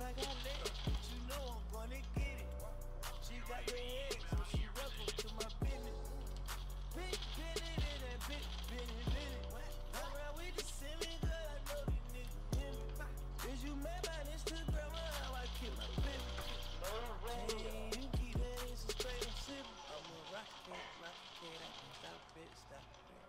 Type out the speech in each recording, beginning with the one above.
I got lit.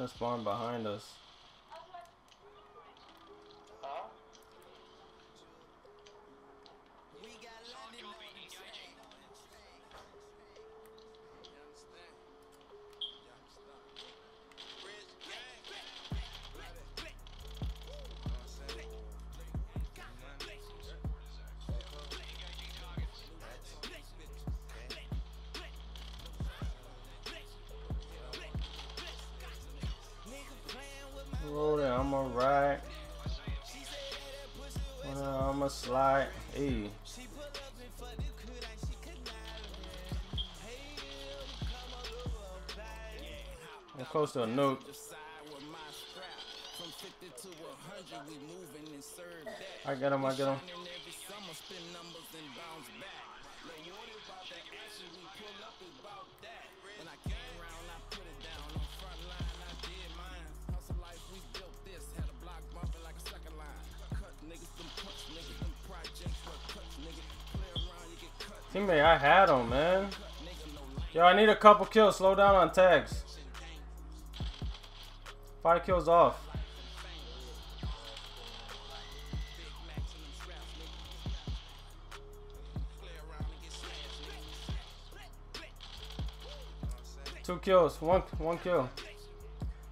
Gonna spawn behind us. I'ma ride. I'ma slide. Hey. I'm close to a nuke. I get him, I get him. Teammate, I had him, man. Yo, I need a couple kills. Slow down on tags. Five kills off. Two kills. One one kill.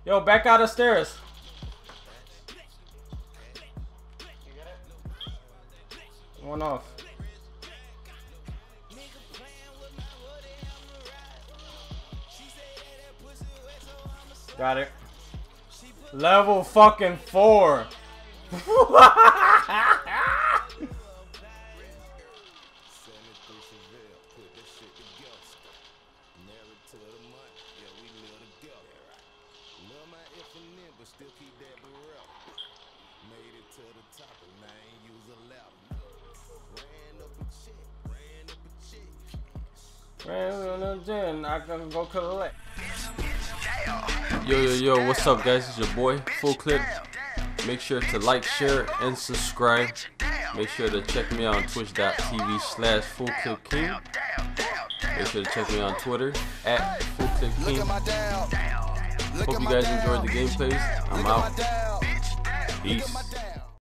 Yo, back out of stairs. One off. Got it. Level fucking four. Gym, I can go collect. Yo, yo, yo, what's up, guys? It's your boy, Full Clip. Make sure to like, share, and subscribe. Make sure to check me out on twitch.tv slash Full Clip King. Make sure to check me on Twitter at Full Clip King. Hope you guys enjoyed the gameplays. I'm out. Peace.